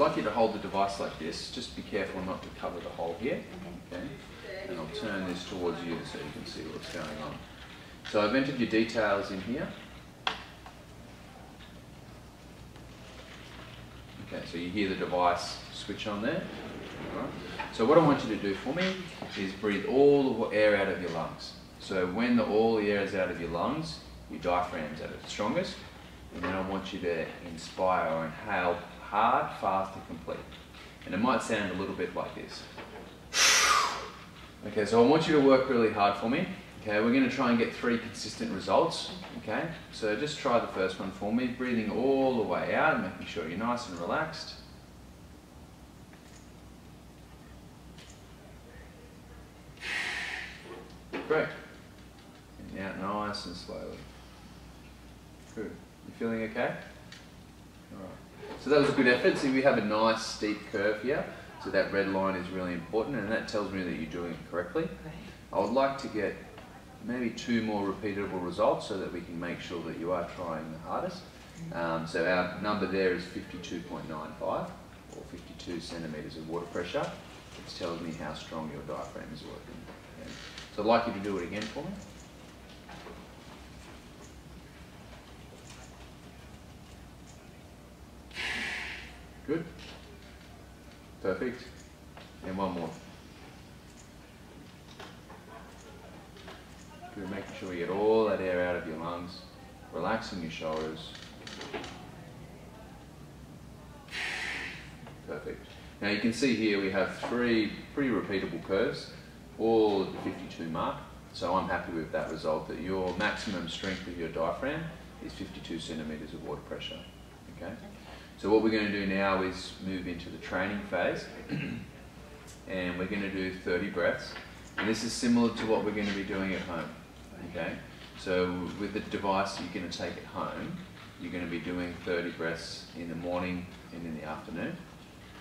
I'd like you to hold the device like this. Just be careful not to cover the hole here. Okay. And I'll turn this towards you so you can see what's going on. So I've entered your details in here. Okay, so you hear the device switch on there. Right. So what I want you to do for me is breathe all the air out of your lungs. So when the, all the air is out of your lungs, your diaphragm's at its strongest, and then I want you to inspire or inhale hard, fast, and complete. And it might sound a little bit like this. Okay, so I want you to work really hard for me. Okay, we're going to try and get three consistent results. Okay, so just try the first one for me, breathing all the way out making sure you're nice and relaxed. Great. And out nice and slowly. Good. You feeling okay? Alright. So that was a good effort. See, we have a nice steep curve here. So that red line is really important and that tells me that you're doing it correctly. I would like to get maybe two more repeatable results so that we can make sure that you are trying the hardest. Um, so our number there is 52.95 or 52 centimetres of water pressure. It tells me how strong your diaphragm is working. Okay. So I'd like you to do it again for me. Good. Perfect. And one more. Good, making sure you get all that air out of your lungs, relaxing your shoulders. Perfect. Now you can see here we have three pretty repeatable curves, all at the 52 mark. So I'm happy with that result that your maximum strength of your diaphragm is 52 centimetres of water pressure. Okay. So what we're going to do now is move into the training phase and we're going to do 30 breaths and this is similar to what we're going to be doing at home. Okay, so with the device you're going to take it home, you're going to be doing 30 breaths in the morning and in the afternoon.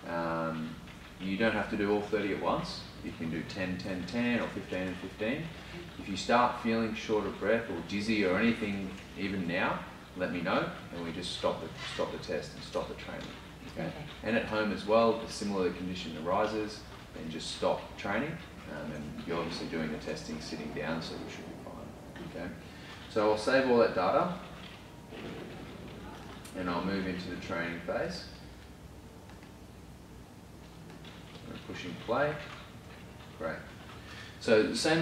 Um, you don't have to do all 30 at once. You can do 10, 10, 10 or 15 and 15. If you start feeling short of breath or dizzy or anything even now, let me know and we just stop the, stop the test and stop the training. Okay? okay. And at home as well, if a similar condition arises, then just stop training. Um, and you're obviously doing the testing sitting down, so you should be fine. Okay? So I'll save all that data and I'll move into the training phase. Pushing play. Great. So the same